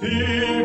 Star